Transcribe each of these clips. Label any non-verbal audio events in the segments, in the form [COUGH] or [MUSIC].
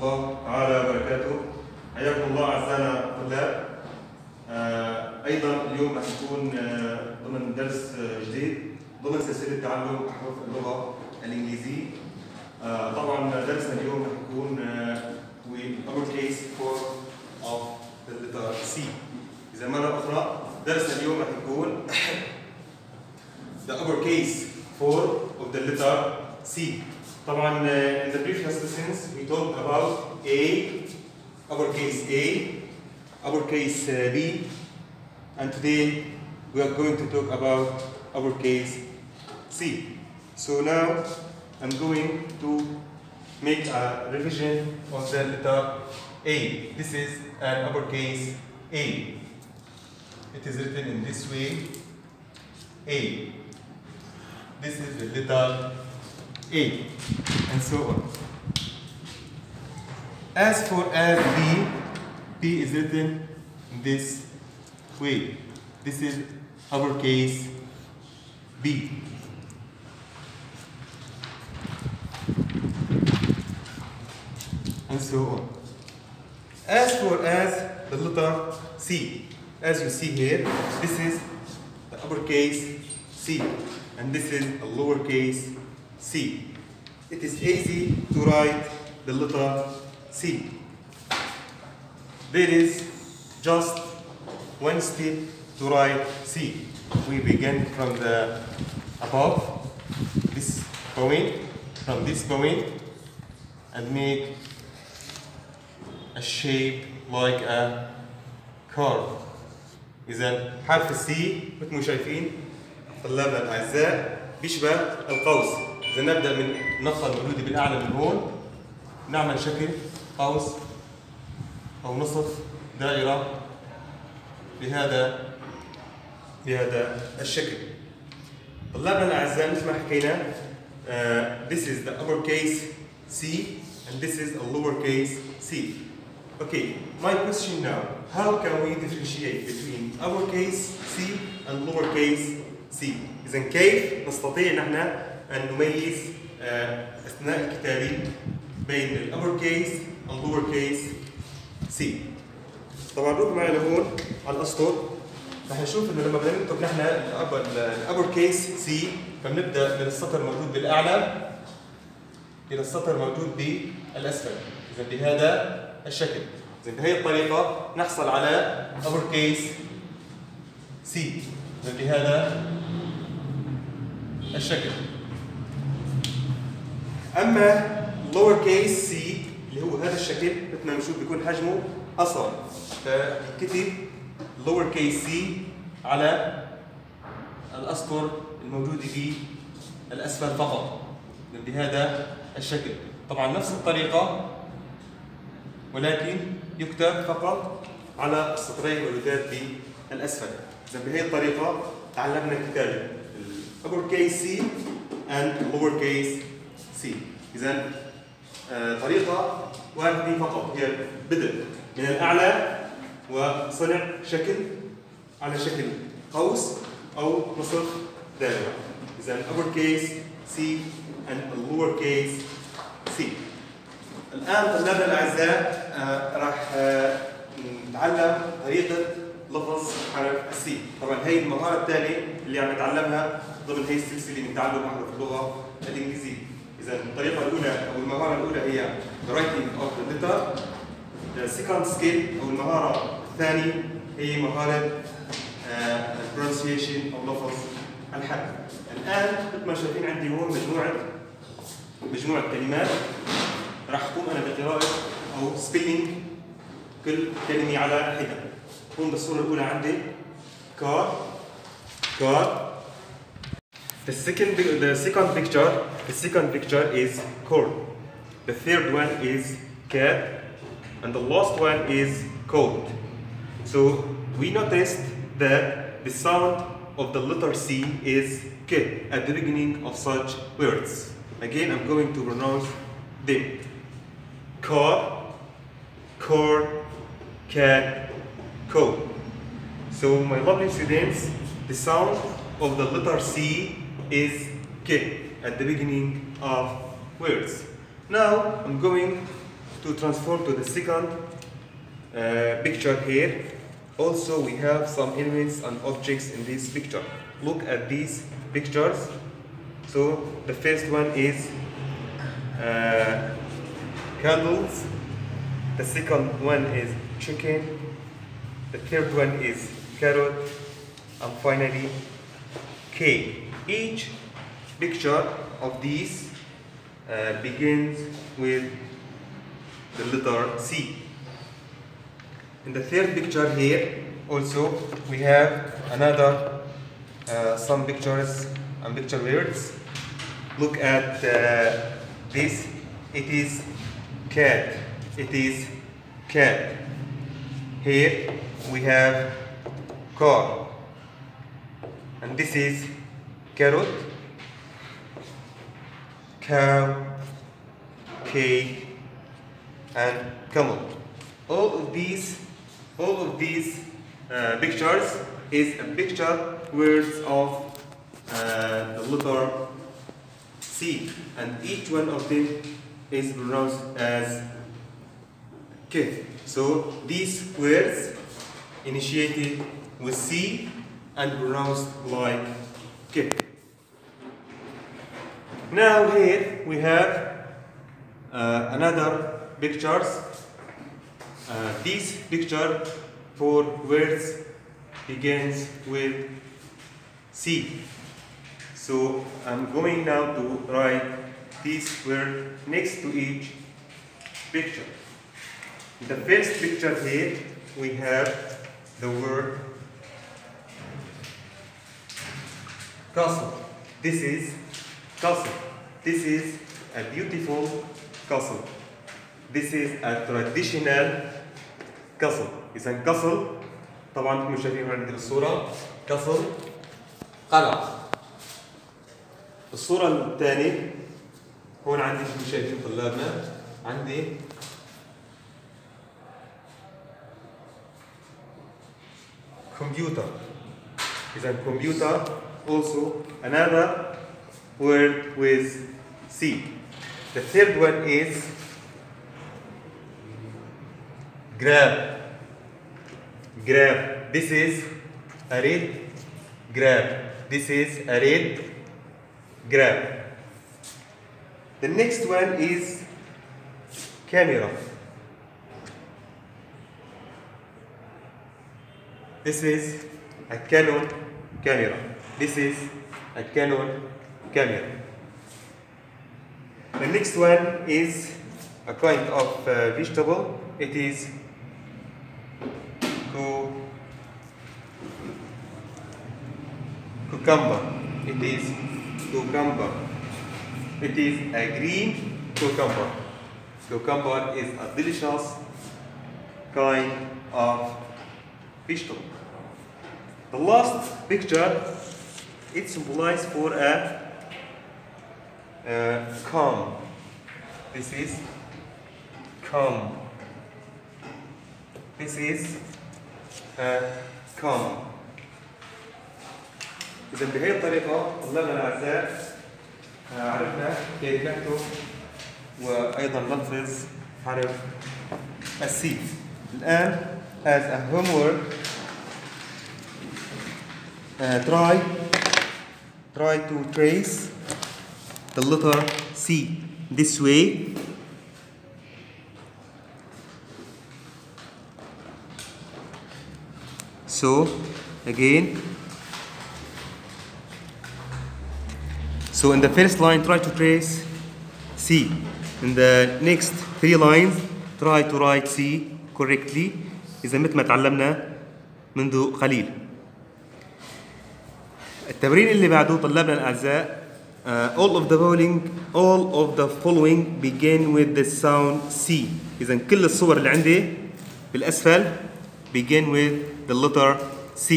الله تعالى وبركاته. حياكم الله أعزائنا الطلاب. آه، أيضا اليوم راح يكون آه، ضمن درس آه، جديد ضمن سلسلة تعلم أحرف اللغة الإنجليزية. آه، طبعا درسنا اليوم راح يكون uppercase form of the letter C. إذا مرة أخرى درسنا اليوم راح يكون [COUGHS] the uppercase form of the letter C. طبعا uh, in the previous lessons we talked about A uppercase A uppercase uh, B and today we are going to talk about uppercase C so now I'm going to make a revision of the letter A this is an uppercase A it is written in this way A this is the letter a, and so on. As for as B, B is written this way. This is uppercase B. And so on. As for as the letter C, as you see here, this is the uppercase C, and this is a lowercase C. It is easy to write the letter C. There is just one step to write C. We begin from the above, this point, from this point, and make a shape like a curve. إذا حرف السي مثل ما شايفين طلابنا الأعزاء بيشبه القوس إذا نبدأ من النقطة الموجودة بالأعلى من هون نعمل شكل قوس أو نصف دائرة بهذا بهذا الشكل طلابنا الأعزاء مثل ما حكينا uh, this is the uppercase C and this is a lowercase c. Okay, my question now, how can we differentiate between uppercase C and lowercase c؟ إذا كيف نستطيع نحن أن نميز آه، أثناء الكتابة بين الأبر كيس واللور كيس سي طبعا روح معي لهون على الأسطر. رح نشوف إنه لما بدنا نكتب نحن الأبر كيس سي فبنبدأ من السطر الموجود بالأعلى إلى السطر الموجود بالأسفل. إذا بهذا الشكل. إذا بهي الطريقة نحصل على أبر كيس سي إذا بهذا الشكل. أما lower case c اللي هو هذا الشكل مثل ما بنشوف بيكون حجمه أصغر. فكتب lower case c على الأسطر الموجودة بالاسفل فقط بهذا الشكل. طبعا نفس الطريقة ولكن يكتب فقط على السطرين الموجودات بالاسفل اذا بهي الطريقة تعلمنا كتابه upper case C and lower case C. إذا آه، طريقة واحدة فقط هي بدء من الأعلى وصنع شكل على شكل قوس أو نصف دائرة. إذا upper case C and lower case C. الآن طلابنا الأعزاء آه، راح آه، نتعلم طريقة لفظ حرف السي طبعا هي المهارة الثانية اللي عم نتعلمها ضمن هي السلسلة من تعلم أحرف اللغة الإنجليزية إذا الطريقة الأولى أو المهارة الأولى هي the writing of the letter. The second skill أو المهارة الثانية هي مهارة آه، pronunciation أو لفظ الحرف. الآن مثل ما شايفين عندي هون مجموعة مجموعة كلمات. راح أقوم أنا بقراءة أو spelling كل كلمة على حدة. هون بالصورة الأولى عندي. car car the second the second picture the second picture is corn the third one is cat and the last one is coat so we noticed that the sound of the letter C is K at the beginning of such words. Again I'm going to pronounce them. Car cord cat coat so my lovely students the sound of the letter C is K at the beginning of words. Now I'm going to transform to the second uh, picture here. Also, we have some elements and objects in this picture. Look at these pictures. So, the first one is uh, candles. The second one is chicken. The third one is carrot. And finally, cake. Each picture of these uh, begins with the letter C. In the third picture here, also we have another uh, some pictures and picture words. Look at uh, this. It is cat. It is cat. Here we have car. And this is carrot, cow, cake, and camel. All of these, all of these uh, pictures is a picture words of uh, the letter C, and each one of them is pronounced as K. So these words initiated with C and pronounced like K. Now here we have uh, another pictures. Uh, this picture for words begins with C. So I'm going now to write this word next to each picture. The first picture here we have the word castle. This is castle. This is a beautiful castle. This is a traditional castle. إذا castle طبعا أنتم شايفين هون عندي الصورة قصر قلعة. الصورة الثانية هون عندي شو شايفين طلابنا عندي كمبيوتر إذا كمبيوتر also another word with C. The third one is grab. Grab. This is a red grab. This is a red grab. The next one is camera. This is a Canon camera. This is a Canon camera. The next one is a kind of uh, vegetable. It is cu- cucumber. It is cucumber. It is a green cucumber. Cucumber is a delicious kind of vegetable. The last picture, it symbolizes for a, a calm. This is calm. This is a calm. إذا بهي الطريقة طلابنا الأعزاء آه، عرفنا كيف نكتب وأيضا نلفظ حرف السي. الآن as a homework uh, try try to trace the letter C this way so again so in the first line try to trace C in the next three lines try to write C correctly إذا مثل ما تعلمنا منذ قليل التمرين اللي بعده طلابنا الأعزاء uh, all of the following all of the following begin with the sound C إذا كل الصور اللي عندي بالأسفل begin with the letter C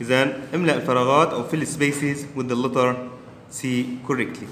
إذا املأ الفراغات أو fill spaces with the letter C correctly